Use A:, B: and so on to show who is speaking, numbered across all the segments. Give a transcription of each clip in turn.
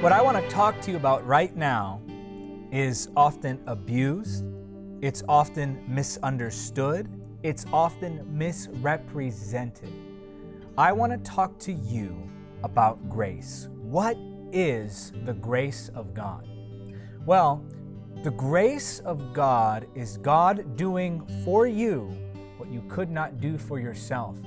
A: What I want to talk to you about right now is often abused, it's often misunderstood, it's often misrepresented. I want to talk to you about grace. What is the grace of God? Well, the grace of God is God doing for you what you could not do for yourself.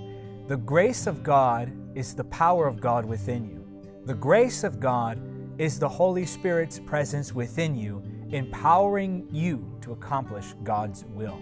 A: The grace of God is the power of God within you. The grace of God is the Holy Spirit's presence within you, empowering you to accomplish God's will.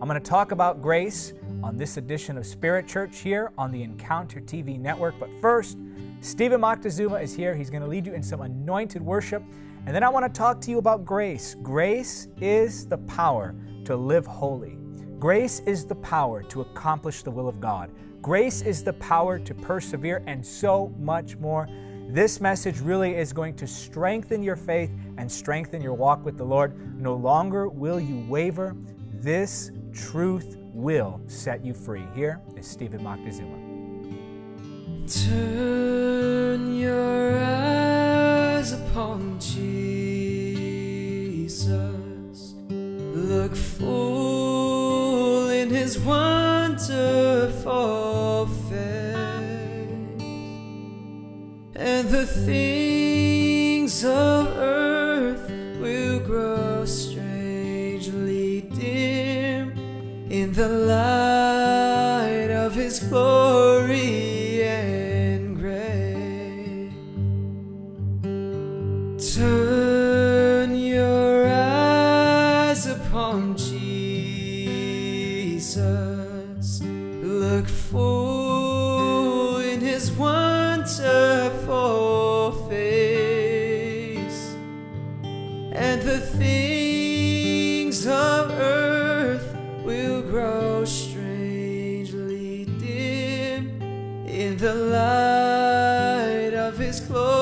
A: I'm going to talk about grace on this edition of Spirit Church here on the Encounter TV network. But first, Stephen Moctezuma is here. He's going to lead you in some anointed worship. And then I want to talk to you about grace. Grace is the power to live holy. Grace is the power to accomplish the will of God. Grace is the power to persevere and so much more. This message really is going to strengthen your faith and strengthen your walk with the Lord. No longer will you waver. This truth will set you free. Here is Stephen Moctezuma.
B: Turn your eyes upon Jesus. Look full in his wonderful and the things of earth will grow strangely dim in the light the light of his glory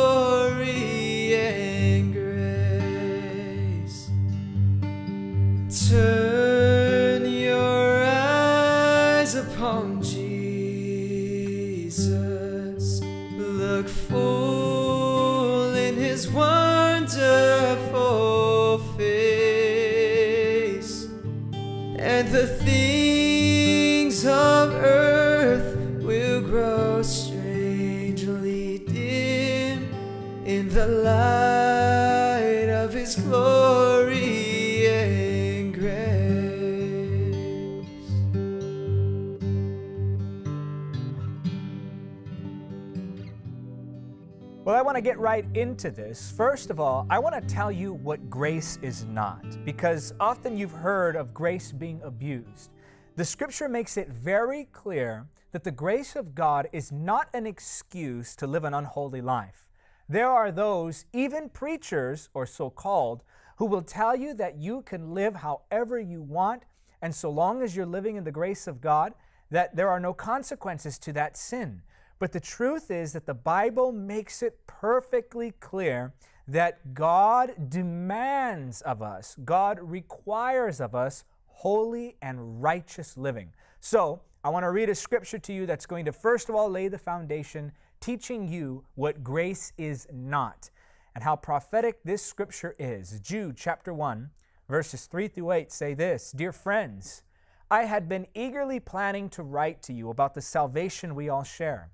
A: to get right into this. First of all, I want to tell you what grace is not, because often you've heard of grace being abused. The scripture makes it very clear that the grace of God is not an excuse to live an unholy life. There are those, even preachers or so called, who will tell you that you can live however you want, and so long as you're living in the grace of God, that there are no consequences to that sin. But the truth is that the Bible makes it perfectly clear that God demands of us, God requires of us holy and righteous living. So, I want to read a scripture to you that's going to first of all lay the foundation, teaching you what grace is not and how prophetic this scripture is. Jude chapter 1, verses 3 through 8 say this Dear friends, I had been eagerly planning to write to you about the salvation we all share.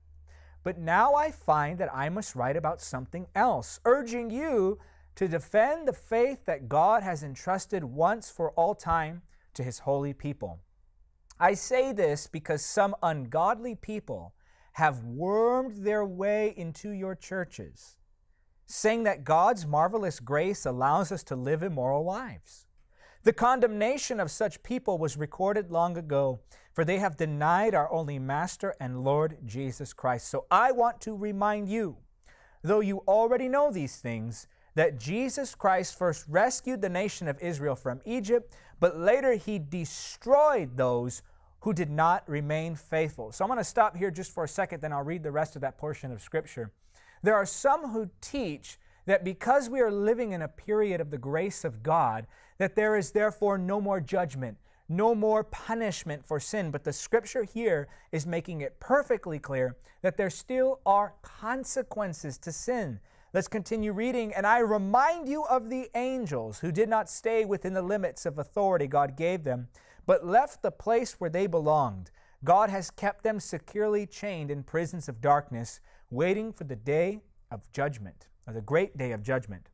A: But now I find that I must write about something else, urging you to defend the faith that God has entrusted once for all time to his holy people. I say this because some ungodly people have wormed their way into your churches, saying that God's marvelous grace allows us to live immoral lives. The condemnation of such people was recorded long ago, for they have denied our only Master and Lord Jesus Christ. So I want to remind you, though you already know these things, that Jesus Christ first rescued the nation of Israel from Egypt, but later he destroyed those who did not remain faithful. So I'm going to stop here just for a second, then I'll read the rest of that portion of Scripture. There are some who teach that because we are living in a period of the grace of God, that there is therefore no more judgment, no more punishment for sin. But the scripture here is making it perfectly clear that there still are consequences to sin. Let's continue reading. And I remind you of the angels who did not stay within the limits of authority God gave them, but left the place where they belonged. God has kept them securely chained in prisons of darkness, waiting for the day of judgment, or the great day of judgment.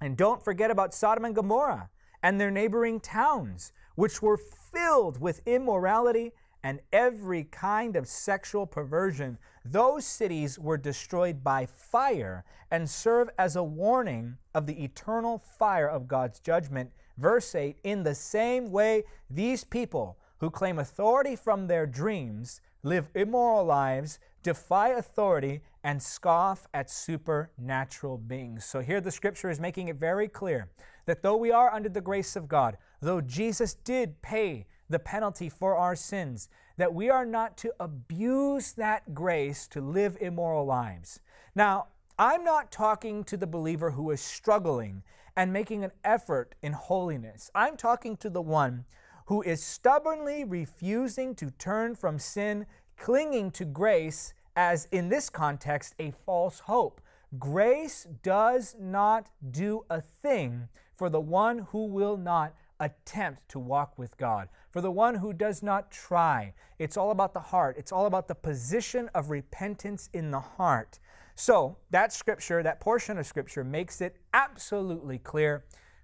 A: And don't forget about Sodom and Gomorrah and their neighboring towns, which were filled with immorality and every kind of sexual perversion. Those cities were destroyed by fire and serve as a warning of the eternal fire of God's judgment. Verse 8 In the same way, these people who claim authority from their dreams live immoral lives, defy authority, and scoff at supernatural beings. So here the scripture is making it very clear that though we are under the grace of God, though Jesus did pay the penalty for our sins, that we are not to abuse that grace to live immoral lives. Now, I'm not talking to the believer who is struggling and making an effort in holiness. I'm talking to the one who is stubbornly refusing to turn from sin, clinging to grace as, in this context, a false hope. Grace does not do a thing for the one who will not attempt to walk with God, for the one who does not try. It's all about the heart, it's all about the position of repentance in the heart. So, that scripture, that portion of scripture, makes it absolutely clear.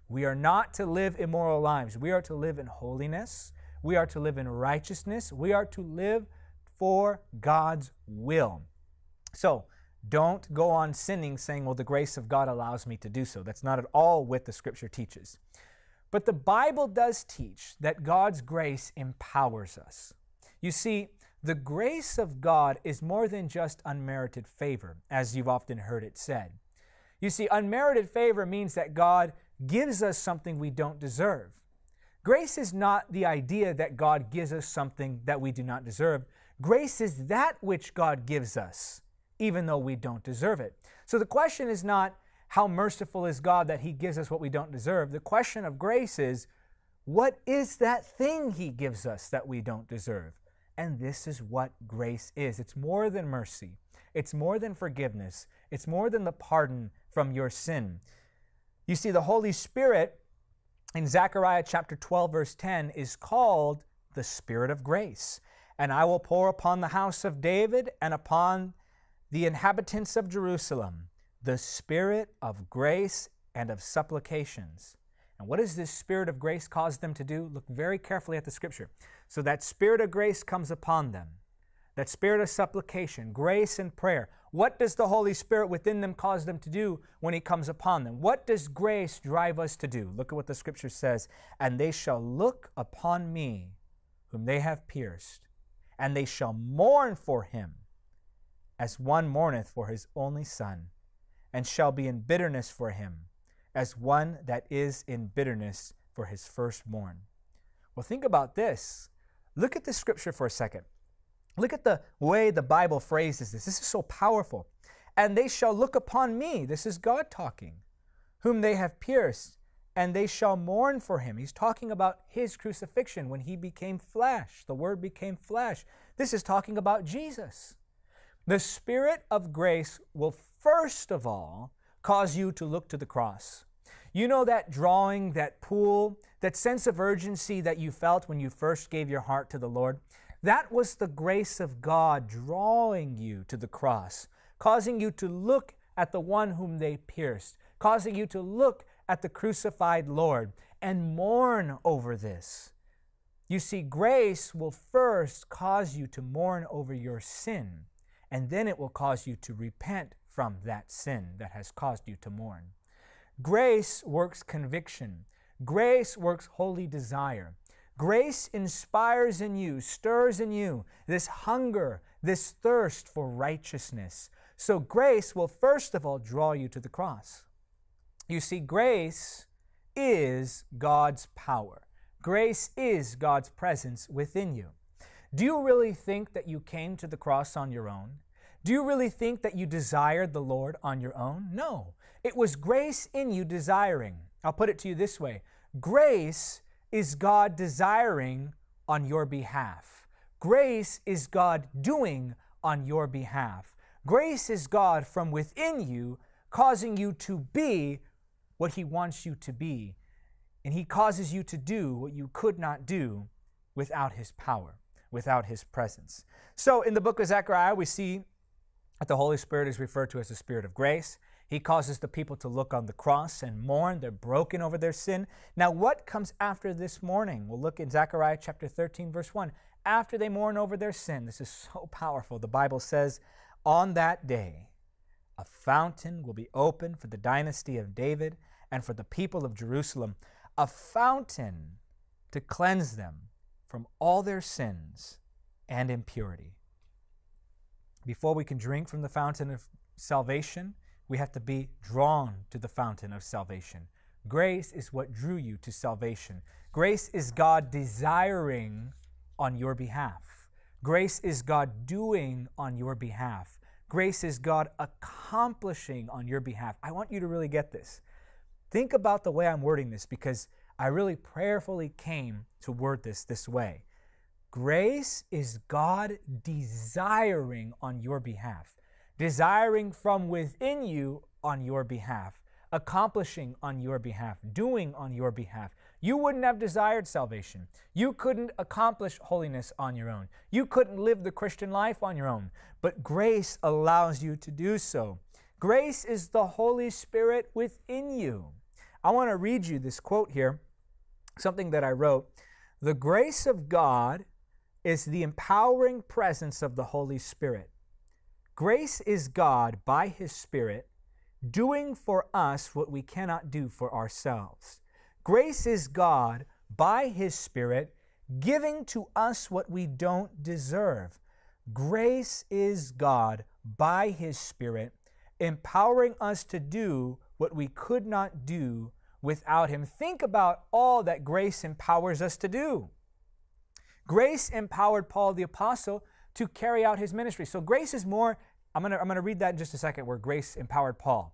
A: We are not to live immoral lives. We are to live in holiness. We are to live in righteousness. We are to live for God's will. So, don't go on sinning saying, well, the grace of God allows me to do so. That's not at all what the scripture teaches. But the Bible does teach that God's grace empowers us. You see, the grace of God is more than just unmerited favor, as you've often heard it said. You see, unmerited favor means that God gives us something we don't deserve. Grace is not the idea that God gives us something that we do not deserve. Grace is that which God gives us, even though we don't deserve it. So the question is not, how merciful is God that He gives us what we don't deserve. The question of grace is, what is that thing He gives us that we don't deserve? And this is what grace is it's more than mercy, it's more than forgiveness, it's more than the pardon from your sin. You see, the Holy Spirit in Zechariah chapter 12, verse 10, is called the Spirit of grace. And I will pour upon the house of David and upon the inhabitants of Jerusalem the spirit of grace and of supplications. And what does this spirit of grace cause them to do? Look very carefully at the scripture. So that spirit of grace comes upon them, that spirit of supplication, grace and prayer. What does the Holy Spirit within them cause them to do when He comes upon them? What does grace drive us to do? Look at what the scripture says. And they shall look upon me, whom they have pierced, and they shall mourn for him, as one mourneth for his only son and shall be in bitterness for him, as one that is in bitterness for his firstborn. Well, think about this. Look at the scripture for a second. Look at the way the Bible phrases this. This is so powerful. And they shall look upon me. This is God talking, whom they have pierced, and they shall mourn for him. He's talking about his crucifixion when he became flesh. The word became flesh. This is talking about Jesus. The Spirit of grace will first of all cause you to look to the cross. You know that drawing, that pull, that sense of urgency that you felt when you first gave your heart to the Lord? That was the grace of God drawing you to the cross, causing you to look at the one whom they pierced, causing you to look at the crucified Lord and mourn over this. You see, grace will first cause you to mourn over your sin and then it will cause you to repent from that sin that has caused you to mourn. Grace works conviction. Grace works holy desire. Grace inspires in you, stirs in you this hunger, this thirst for righteousness. So, grace will first of all draw you to the cross. You see, grace is God's power, grace is God's presence within you. Do you really think that you came to the cross on your own? Do you really think that you desired the Lord on your own? No. It was grace in you desiring. I'll put it to you this way grace is God desiring on your behalf. Grace is God doing on your behalf. Grace is God from within you causing you to be what He wants you to be. And He causes you to do what you could not do without His power, without His presence. So in the book of Zechariah, we see that the Holy Spirit is referred to as the Spirit of grace. He causes the people to look on the cross and mourn. They're broken over their sin. Now, what comes after this mourning? We'll look in Zechariah chapter 13, verse 1. After they mourn over their sin, this is so powerful. The Bible says, On that day, a fountain will be opened for the dynasty of David and for the people of Jerusalem, a fountain to cleanse them from all their sins and impurity. Before we can drink from the fountain of salvation, we have to be drawn to the fountain of salvation. Grace is what drew you to salvation. Grace is God desiring on your behalf. Grace is God doing on your behalf. Grace is God accomplishing on your behalf. I want you to really get this. Think about the way I'm wording this because I really prayerfully came to word this this way. Grace is God desiring on your behalf, desiring from within you on your behalf, accomplishing on your behalf, doing on your behalf. You wouldn't have desired salvation. You couldn't accomplish holiness on your own. You couldn't live the Christian life on your own. But grace allows you to do so. Grace is the Holy Spirit within you. I want to read you this quote here, something that I wrote. The grace of God is the empowering presence of the Holy Spirit. Grace is God by His Spirit doing for us what we cannot do for ourselves. Grace is God by His Spirit giving to us what we don't deserve. Grace is God by His Spirit empowering us to do what we could not do without Him. Think about all that grace empowers us to do. Grace empowered Paul the Apostle to carry out his ministry. So grace is more, I'm going to I'm going to read that in just a second where grace empowered Paul.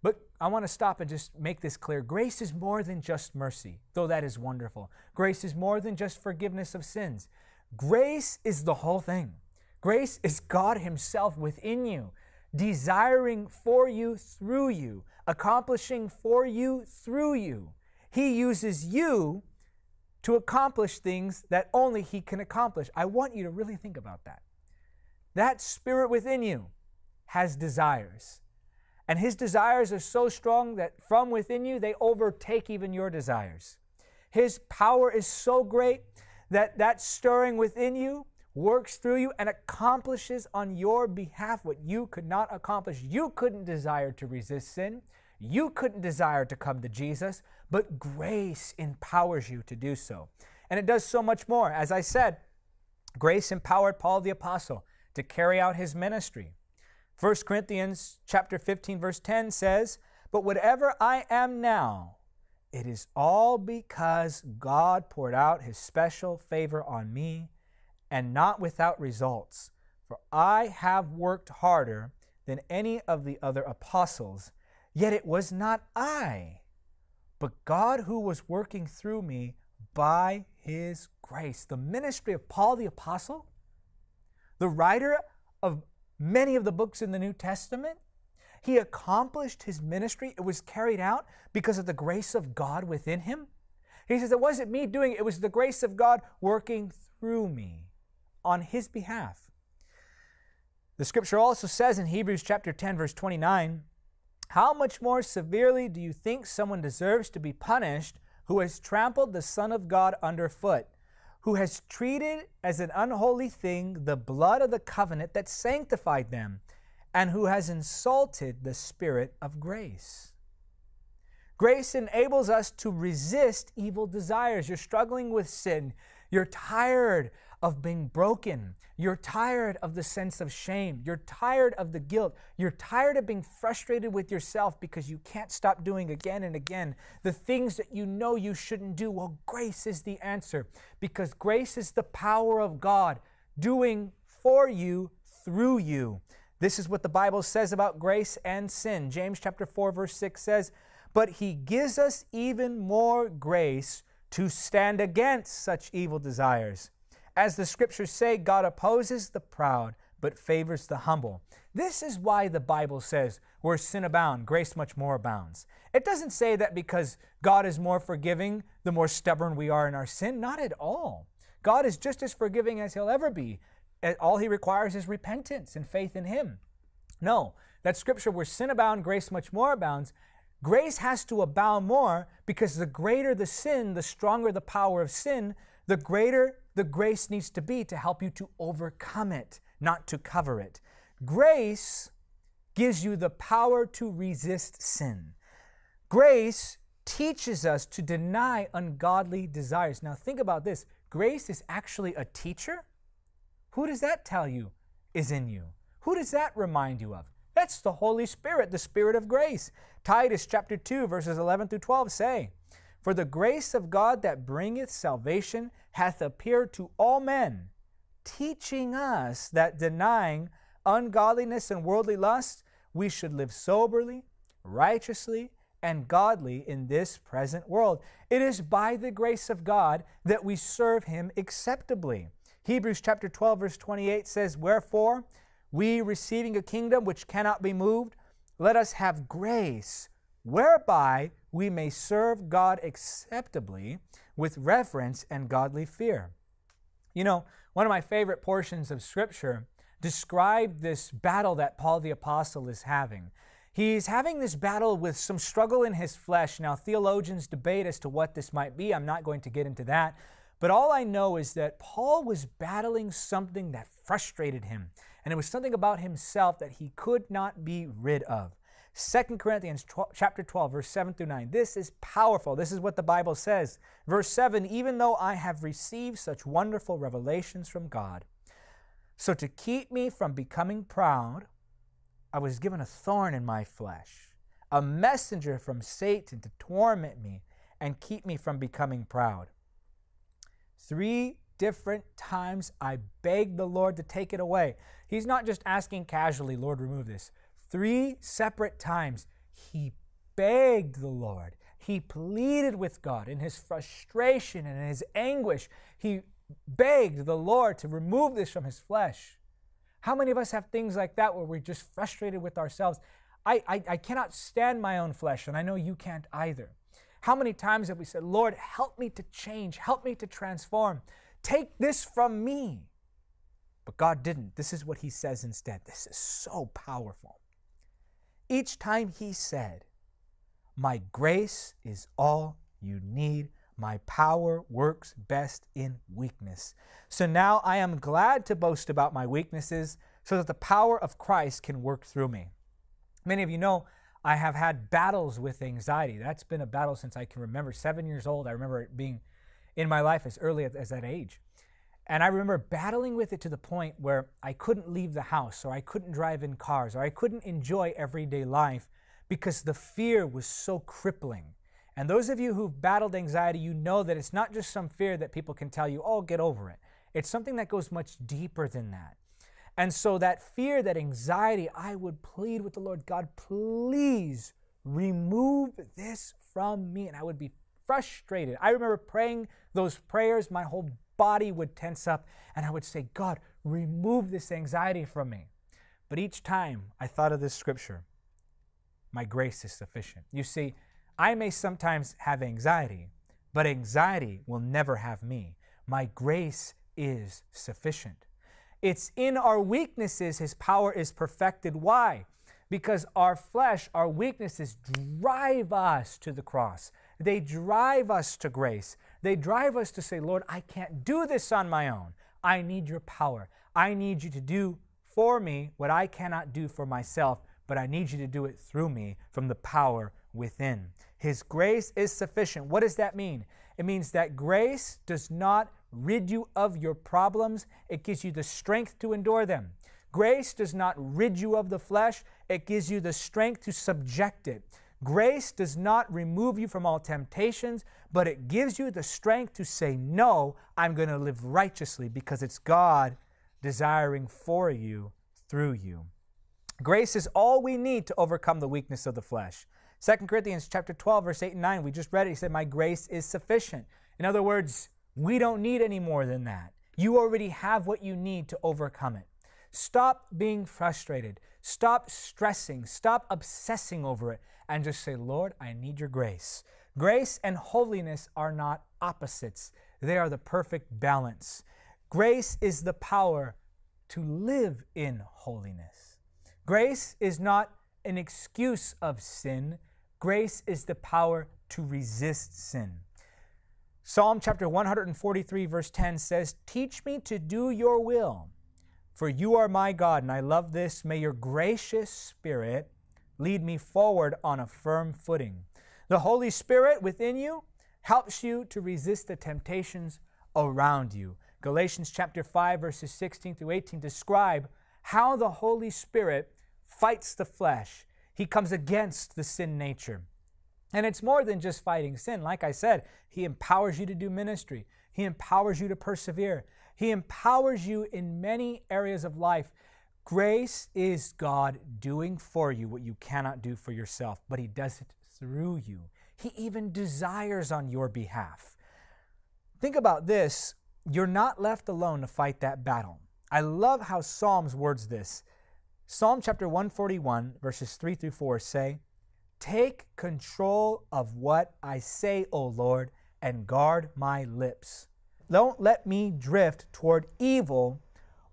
A: But I want to stop and just make this clear. Grace is more than just mercy, though that is wonderful. Grace is more than just forgiveness of sins. Grace is the whole thing. Grace is God Himself within you, desiring for you through you, accomplishing for you through you. He uses you to accomplish things that only He can accomplish. I want you to really think about that. That spirit within you has desires. And His desires are so strong that from within you, they overtake even your desires. His power is so great that that stirring within you works through you and accomplishes on your behalf what you could not accomplish. You couldn't desire to resist sin. You couldn't desire to come to Jesus, but grace empowers you to do so. And it does so much more. As I said, grace empowered Paul the apostle to carry out his ministry. 1 Corinthians chapter 15 verse 10 says, "But whatever I am now, it is all because God poured out his special favor on me, and not without results. For I have worked harder than any of the other apostles, Yet it was not I, but God who was working through me by his grace. The ministry of Paul the Apostle, the writer of many of the books in the New Testament, he accomplished his ministry. It was carried out because of the grace of God within him. He says, It wasn't me doing it, it was the grace of God working through me on his behalf. The scripture also says in Hebrews chapter 10, verse 29, how much more severely do you think someone deserves to be punished who has trampled the Son of God underfoot, who has treated as an unholy thing the blood of the covenant that sanctified them, and who has insulted the Spirit of grace? Grace enables us to resist evil desires. You're struggling with sin. You're tired of being broken. You're tired of the sense of shame. You're tired of the guilt. You're tired of being frustrated with yourself because you can't stop doing again and again the things that you know you shouldn't do. Well, grace is the answer because grace is the power of God doing for you through you. This is what the Bible says about grace and sin. James chapter 4 verse 6 says, "But he gives us even more grace to stand against such evil desires." As the scriptures say, God opposes the proud, but favors the humble. This is why the Bible says, where sin abound, grace much more abounds. It doesn't say that because God is more forgiving, the more stubborn we are in our sin. Not at all. God is just as forgiving as He'll ever be. All He requires is repentance and faith in Him. No, that scripture where sin abound, grace much more abounds. Grace has to abound more because the greater the sin, the stronger the power of sin, the greater the grace needs to be to help you to overcome it, not to cover it. Grace gives you the power to resist sin. Grace teaches us to deny ungodly desires. Now, think about this grace is actually a teacher. Who does that tell you is in you? Who does that remind you of? That's the Holy Spirit, the Spirit of grace. Titus chapter 2, verses 11 through 12 say, For the grace of God that bringeth salvation hath appeared to all men, teaching us that denying ungodliness and worldly lust, we should live soberly, righteously, and godly in this present world. It is by the grace of God that we serve Him acceptably. Hebrews chapter 12, verse 28 says, Wherefore, we receiving a kingdom which cannot be moved, let us have grace whereby we may serve God acceptably with reverence and godly fear. You know, one of my favorite portions of Scripture describe this battle that Paul the Apostle is having. He's having this battle with some struggle in his flesh. Now, theologians debate as to what this might be. I'm not going to get into that. But all I know is that Paul was battling something that frustrated him and it was something about himself that he could not be rid of. 2 Corinthians 12, chapter 12 verse 7 through 9. This is powerful. This is what the Bible says. Verse 7, even though I have received such wonderful revelations from God, so to keep me from becoming proud, I was given a thorn in my flesh, a messenger from Satan to torment me and keep me from becoming proud. Three different times I begged the Lord to take it away. He's not just asking casually, Lord, remove this. Three separate times he begged the Lord. He pleaded with God in his frustration and in his anguish. He begged the Lord to remove this from his flesh. How many of us have things like that where we're just frustrated with ourselves? I, I, I cannot stand my own flesh, and I know you can't either. How many times have we said, Lord, help me to change, help me to transform? Take this from me. But God didn't. This is what He says instead. This is so powerful. Each time He said, My grace is all you need. My power works best in weakness. So now I am glad to boast about my weaknesses so that the power of Christ can work through me. Many of you know I have had battles with anxiety. That's been a battle since I can remember. Seven years old, I remember it being in my life as early as, as that age. And I remember battling with it to the point where I couldn't leave the house, or I couldn't drive in cars, or I couldn't enjoy everyday life because the fear was so crippling. And those of you who've battled anxiety, you know that it's not just some fear that people can tell you, oh, get over it. It's something that goes much deeper than that. And so, that fear, that anxiety, I would plead with the Lord God, please remove this from me. And I would be frustrated. I remember praying those prayers, my whole body would tense up, and I would say, God, remove this anxiety from me. But each time I thought of this scripture, my grace is sufficient. You see, I may sometimes have anxiety, but anxiety will never have me. My grace is sufficient. It's in our weaknesses His power is perfected. Why? Because our flesh, our weaknesses drive us to the cross. They drive us to grace. They drive us to say, Lord, I can't do this on my own. I need your power. I need you to do for me what I cannot do for myself, but I need you to do it through me from the power within. His grace is sufficient. What does that mean? It means that grace does not rid you of your problems, it gives you the strength to endure them. Grace does not rid you of the flesh, it gives you the strength to subject it. Grace does not remove you from all temptations, but it gives you the strength to say, No, I'm going to live righteously because it's God desiring for you through you. Grace is all we need to overcome the weakness of the flesh. 2 Corinthians chapter 12, verse 8 and 9, we just read it. He said, My grace is sufficient. In other words, we don't need any more than that. You already have what you need to overcome it. Stop being frustrated. Stop stressing. Stop obsessing over it and just say, Lord, I need your grace. Grace and holiness are not opposites, they are the perfect balance. Grace is the power to live in holiness. Grace is not an excuse of sin, grace is the power to resist sin. Psalm chapter 143, verse 10 says, Teach me to do your will, for you are my God. And I love this. May your gracious spirit lead me forward on a firm footing. The Holy Spirit within you helps you to resist the temptations around you. Galatians chapter 5 verses 16 through 18 describe how the Holy Spirit fights the flesh. He comes against the sin nature. And it's more than just fighting sin. Like I said, he empowers you to do ministry. He empowers you to persevere. He empowers you in many areas of life Grace is God doing for you what you cannot do for yourself, but He does it through you. He even desires on your behalf. Think about this you're not left alone to fight that battle. I love how Psalms words this. Psalm chapter 141, verses 3 through 4 say, Take control of what I say, O Lord, and guard my lips. Don't let me drift toward evil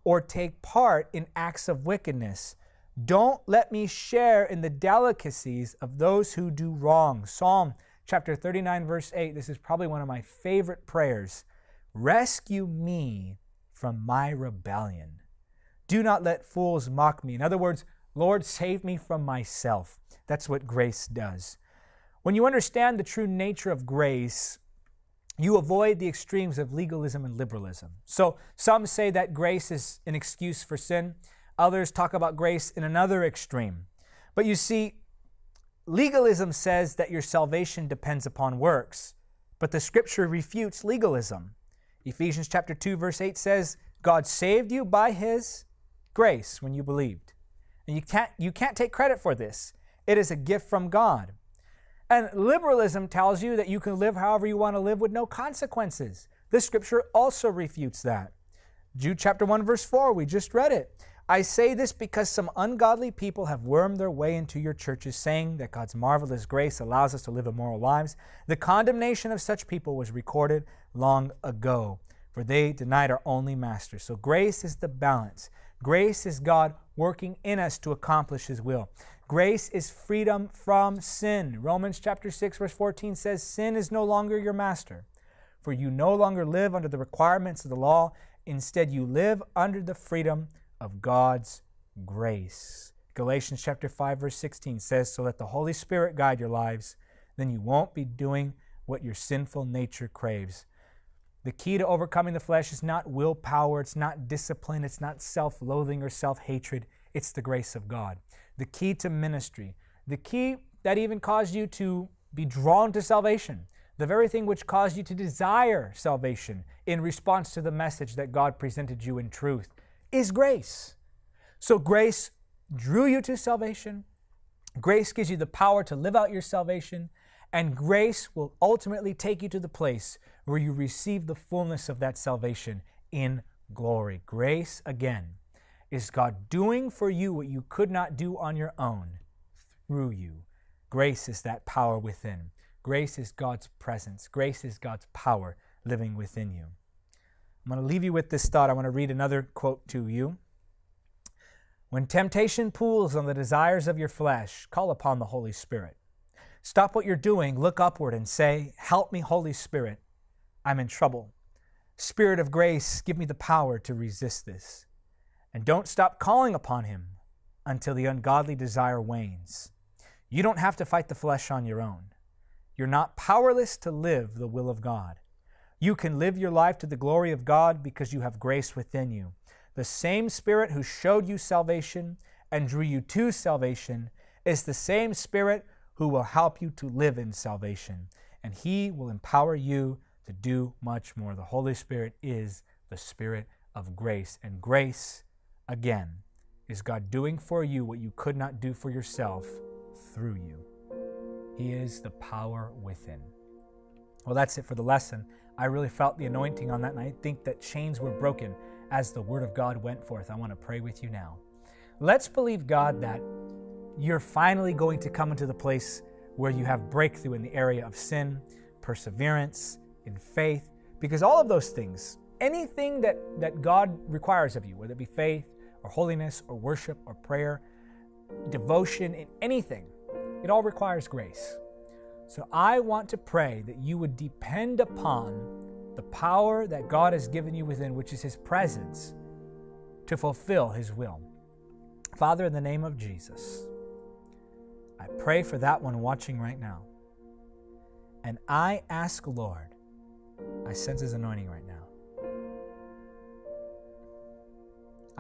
A: or take part in acts of wickedness. Don't let me share in the delicacies of those who do wrong. Psalm chapter 39, verse 8. This is probably one of my favorite prayers. Rescue me from my rebellion. Do not let fools mock me. In other words, Lord, save me from myself. That's what grace does. When you understand the true nature of grace, you avoid the extremes of legalism and liberalism. So some say that grace is an excuse for sin, others talk about grace in another extreme. But you see, legalism says that your salvation depends upon works, but the scripture refutes legalism. Ephesians chapter 2 verse 8 says, God saved you by his grace when you believed. And you can't you can't take credit for this. It is a gift from God. And liberalism tells you that you can live however you want to live with no consequences. This scripture also refutes that. Jude chapter 1 verse 4, we just read it. I say this because some ungodly people have wormed their way into your churches, saying that God's marvelous grace allows us to live immoral lives. The condemnation of such people was recorded long ago, for they denied our only master. So grace is the balance. Grace is God working in us to accomplish His will. Grace is freedom from sin. Romans chapter 6 verse 14 says sin is no longer your master, for you no longer live under the requirements of the law, instead you live under the freedom of God's grace. Galatians chapter 5 verse 16 says so let the Holy Spirit guide your lives, then you won't be doing what your sinful nature craves. The key to overcoming the flesh is not willpower, it's not discipline, it's not self loathing or self hatred, it's the grace of God the key to ministry, the key that even caused you to be drawn to salvation, the very thing which caused you to desire salvation in response to the message that God presented you in truth, is grace. So, grace drew you to salvation. Grace gives you the power to live out your salvation, and grace will ultimately take you to the place where you receive the fullness of that salvation in glory. Grace, again, is God doing for you what you could not do on your own through you. Grace is that power within. Grace is God's presence. Grace is God's power living within you. I'm going to leave you with this thought. I want to read another quote to you. When temptation pulls on the desires of your flesh, call upon the Holy Spirit. Stop what you're doing, look upward, and say, Help me, Holy Spirit. I'm in trouble. Spirit of grace, give me the power to resist this. And don't stop calling upon Him until the ungodly desire wanes. You don't have to fight the flesh on your own. You're not powerless to live the will of God. You can live your life to the glory of God because you have grace within you. The same Spirit who showed you salvation and drew you to salvation is the same Spirit who will help you to live in salvation. And He will empower you to do much more. The Holy Spirit is the Spirit of grace, and grace Again, is God doing for you what you could not do for yourself through you? He is the power within. Well, that's it for the lesson. I really felt the anointing on that, and I think that chains were broken as the Word of God went forth, I want to pray with you now. Let's believe, God, that you're finally going to come into the place where you have breakthrough in the area of sin, perseverance, in faith, because all of those things, anything that, that God requires of you, whether it be faith or holiness or worship or prayer, devotion, in anything, it all requires grace. So I want to pray that you would depend upon the power that God has given you within, which is His presence, to fulfill His will. Father, in the name of Jesus, I pray for that one watching right now. And I ask, Lord, I sense His anointing right now.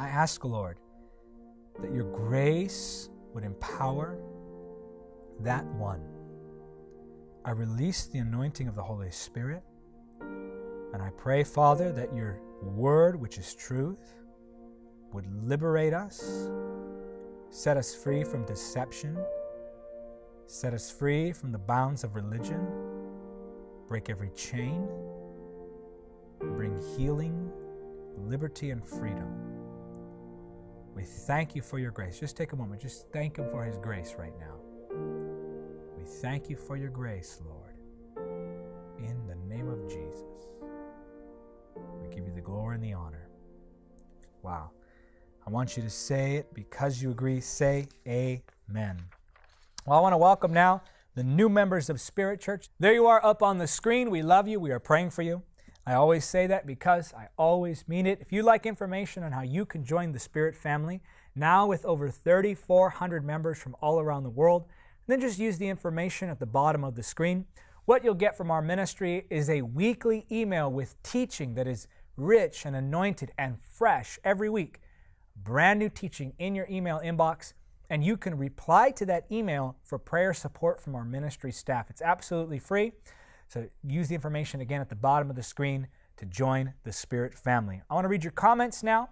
A: I ask, Lord, that your grace would empower that one. I release the anointing of the Holy Spirit. And I pray, Father, that your word, which is truth, would liberate us, set us free from deception, set us free from the bounds of religion, break every chain, bring healing, liberty, and freedom. We thank you for your grace. Just take a moment, just thank Him for His grace right now. We thank you for your grace, Lord, in the name of Jesus. We give you the glory and the honor. Wow. I want you to say it because you agree. Say amen. Well, I want to welcome now the new members of Spirit Church. There you are up on the screen. We love you. We are praying for you. I always say that because I always mean it. If you'd like information on how you can join the Spirit family, now with over 3,400 members from all around the world, then just use the information at the bottom of the screen. What you'll get from our ministry is a weekly email with teaching that is rich and anointed and fresh every week. Brand new teaching in your email inbox, and you can reply to that email for prayer support from our ministry staff. It's absolutely free. So use the information again at the bottom of the screen to join the Spirit family. I want to read your comments now.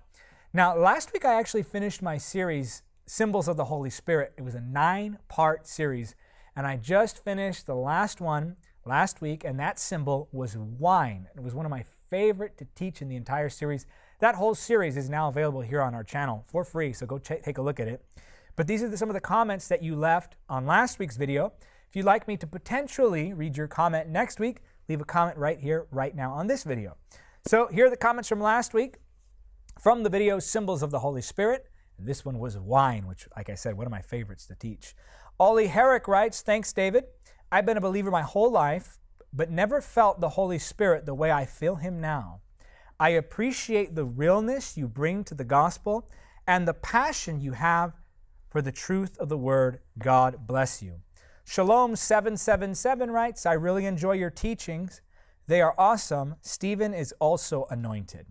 A: Now, last week I actually finished my series, Symbols of the Holy Spirit. It was a nine part series, and I just finished the last one last week, and that symbol was wine. It was one of my favorite to teach in the entire series. That whole series is now available here on our channel for free, so go take a look at it. But these are the, some of the comments that you left on last week's video. If you'd like me to potentially read your comment next week, leave a comment right here, right now on this video. So here are the comments from last week from the video Symbols of the Holy Spirit. This one was wine, which, like I said, one of my favorites to teach. Ollie Herrick writes, Thanks, David. I've been a believer my whole life, but never felt the Holy Spirit the way I feel Him now. I appreciate the realness you bring to the gospel and the passion you have for the truth of the word. God bless you. Shalom 777 writes, I really enjoy your teachings. They are awesome. Stephen is also anointed.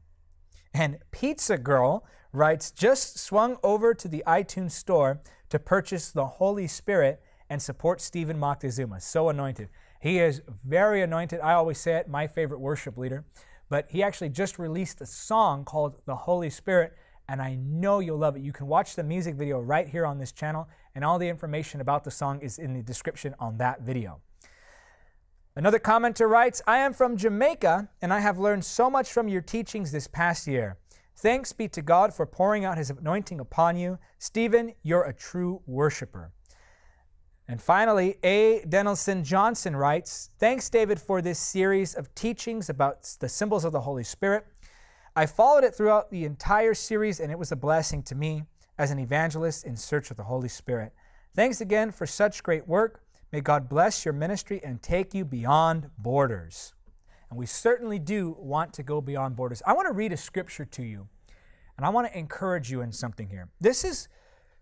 A: And Pizza Girl writes, just swung over to the iTunes store to purchase the Holy Spirit and support Stephen Moctezuma. So anointed. He is very anointed. I always say it, my favorite worship leader. But he actually just released a song called The Holy Spirit, and I know you'll love it. You can watch the music video right here on this channel, and all the information about the song is in the description on that video. Another commenter writes, I am from Jamaica, and I have learned so much from your teachings this past year. Thanks be to God for pouring out his anointing upon you. Stephen, you're a true worshiper. And finally, A. Denelson Johnson writes Thanks, David, for this series of teachings about the symbols of the Holy Spirit. I followed it throughout the entire series, and it was a blessing to me as an evangelist in search of the Holy Spirit. Thanks again for such great work. May God bless your ministry and take you beyond borders. And we certainly do want to go beyond borders. I want to read a scripture to you, and I want to encourage you in something here. This is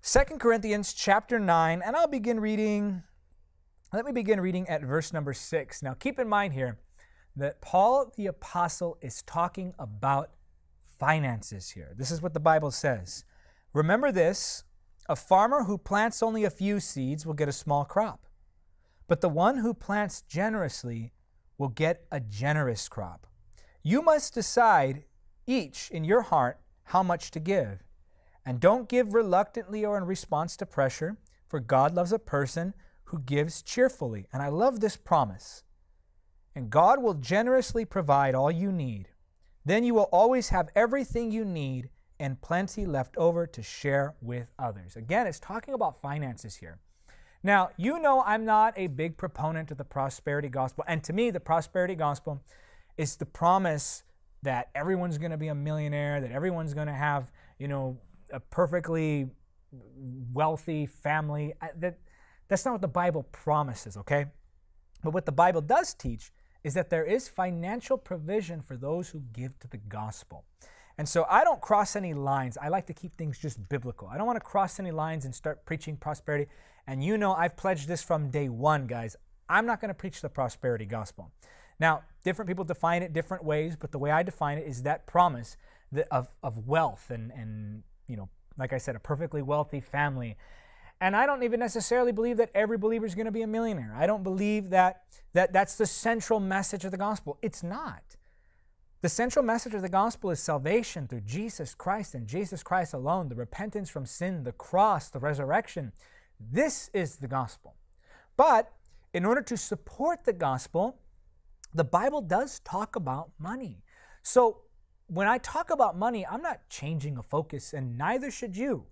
A: Second Corinthians chapter 9, and I'll begin reading, let me begin reading at verse number 6. Now, keep in mind here that Paul the Apostle is talking about finances here. This is what the Bible says. Remember this a farmer who plants only a few seeds will get a small crop, but the one who plants generously will get a generous crop. You must decide each in your heart how much to give. And don't give reluctantly or in response to pressure, for God loves a person who gives cheerfully. And I love this promise. And God will generously provide all you need. Then you will always have everything you need and plenty left over to share with others. Again, it's talking about finances here. Now, you know I'm not a big proponent of the prosperity gospel. And to me, the prosperity gospel is the promise that everyone's going to be a millionaire, that everyone's going to have, you know, a perfectly wealthy family. That, that's not what the Bible promises, okay? But what the Bible does teach is that there is financial provision for those who give to the gospel. And so I don't cross any lines. I like to keep things just biblical. I don't want to cross any lines and start preaching prosperity. And you know, I've pledged this from day one, guys. I'm not going to preach the prosperity gospel. Now, different people define it different ways, but the way I define it is that promise of, of wealth and, and, you know, like I said, a perfectly wealthy family. And I don't even necessarily believe that every believer is going to be a millionaire. I don't believe that, that that's the central message of the gospel. It's not. The central message of the gospel is salvation through Jesus Christ and Jesus Christ alone, the repentance from sin, the cross, the resurrection. This is the gospel. But in order to support the gospel, the Bible does talk about money. So when I talk about money, I'm not changing a focus, and neither should you.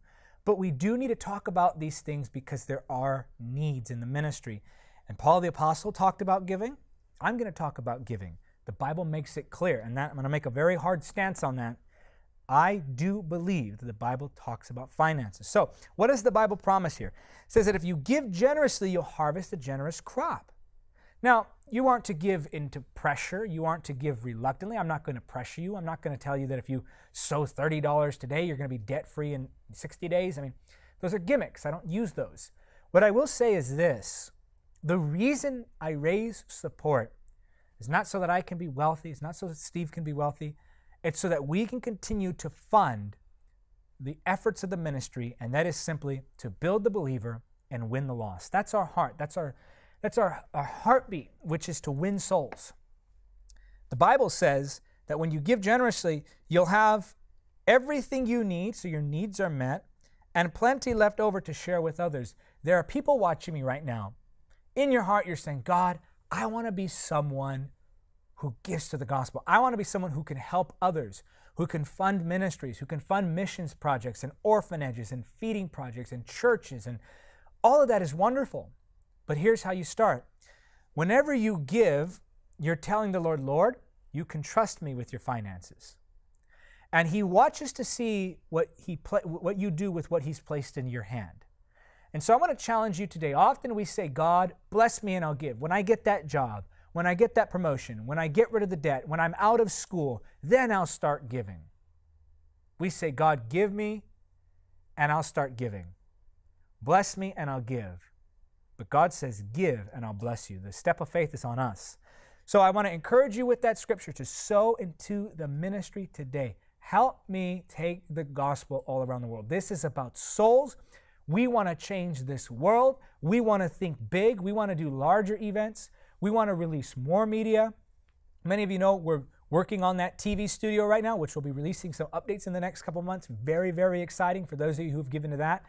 A: But we do need to talk about these things because there are needs in the ministry. And Paul the Apostle talked about giving. I'm going to talk about giving. The Bible makes it clear, and that, I'm going to make a very hard stance on that. I do believe that the Bible talks about finances. So, what does the Bible promise here? It says that if you give generously, you'll harvest a generous crop. Now, you aren't to give into pressure. You aren't to give reluctantly. I'm not going to pressure you. I'm not going to tell you that if you sow $30 today, you're going to be debt free in 60 days. I mean, those are gimmicks. I don't use those. What I will say is this the reason I raise support it's not so that I can be wealthy. It's not so that Steve can be wealthy. It's so that we can continue to fund the efforts of the ministry, and that is simply to build the believer and win the lost. That's our heart. That's our that's our, our heartbeat, which is to win souls. The Bible says that when you give generously, you'll have everything you need, so your needs are met, and plenty left over to share with others. There are people watching me right now. In your heart, you're saying, God, I want to be someone who gives to the gospel. I want to be someone who can help others, who can fund ministries, who can fund missions projects and orphanages and feeding projects and churches. And all of that is wonderful. But here's how you start. Whenever you give, you're telling the Lord, Lord, you can trust me with your finances. And he watches to see what, he what you do with what he's placed in your hand. And so I want to challenge you today. Often we say, God, bless me and I'll give. When I get that job, when I get that promotion, when I get rid of the debt, when I'm out of school, then I'll start giving. We say, God, give me and I'll start giving. Bless me and I'll give. But God says, give and I'll bless you. The step of faith is on us. So I want to encourage you with that scripture to sow into the ministry today. Help me take the gospel all around the world. This is about souls. We want to change this world. We want to think big. We want to do larger events. We want to release more media. Many of you know we're working on that TV studio right now, which will be releasing some updates in the next couple months. Very, very exciting for those of you who've given to that.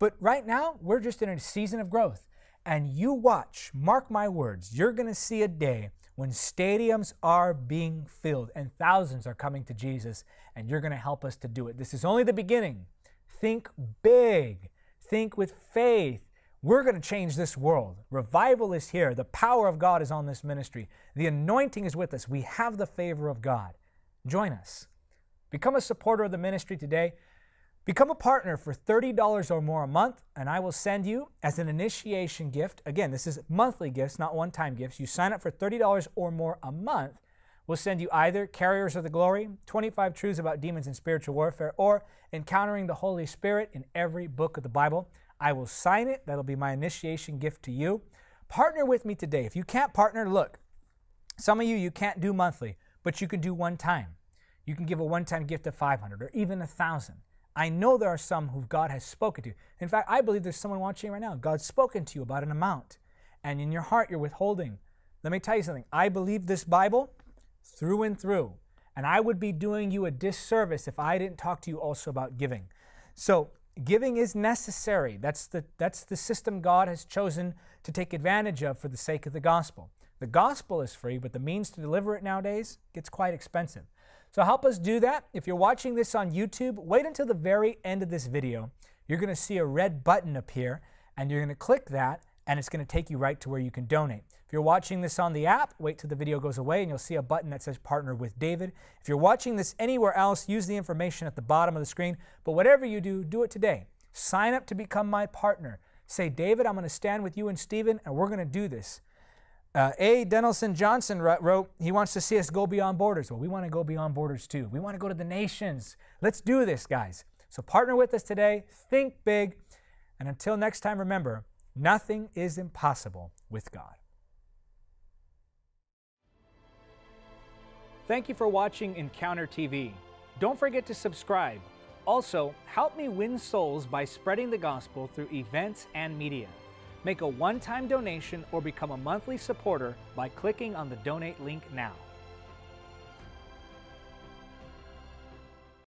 A: But right now, we're just in a season of growth. And you watch, mark my words, you're going to see a day when stadiums are being filled and thousands are coming to Jesus, and you're going to help us to do it. This is only the beginning. Think big. Think with faith. We're going to change this world. Revival is here. The power of God is on this ministry. The anointing is with us. We have the favor of God. Join us. Become a supporter of the ministry today. Become a partner for $30 or more a month, and I will send you as an initiation gift. Again, this is monthly gifts, not one time gifts. You sign up for $30 or more a month. We'll send you either Carriers of the Glory, 25 Truths About Demons and Spiritual Warfare, or Encountering the Holy Spirit in every book of the Bible. I will sign it. That'll be my initiation gift to you. Partner with me today. If you can't partner, look, some of you, you can't do monthly, but you can do one time. You can give a one time gift of 500 or even a 1,000. I know there are some who God has spoken to. In fact, I believe there's someone watching right now. God's spoken to you about an amount, and in your heart you're withholding. Let me tell you something. I believe this Bible through and through, and I would be doing you a disservice if I didn't talk to you also about giving. So, giving is necessary. That's the, that's the system God has chosen to take advantage of for the sake of the gospel. The gospel is free, but the means to deliver it nowadays gets quite expensive. So help us do that. If you're watching this on YouTube, wait until the very end of this video. You're going to see a red button appear, and you're going to click that, and it's going to take you right to where you can donate. If you're watching this on the app, wait till the video goes away and you'll see a button that says Partner with David. If you're watching this anywhere else, use the information at the bottom of the screen. But whatever you do, do it today. Sign up to become my partner. Say, David, I'm going to stand with you and Stephen, and we're going to do this. Uh, A. Denelson Johnson wrote, he wants to see us go beyond borders. Well, we want to go beyond borders too. We want to go to the nations. Let's do this, guys. So partner with us today. Think big. And until next time, remember, nothing is impossible with God. Thank you for watching Encounter TV. Don't forget to subscribe. Also, help me win souls by spreading the gospel through events and media. Make a one time donation or become a monthly supporter by clicking on the donate link now.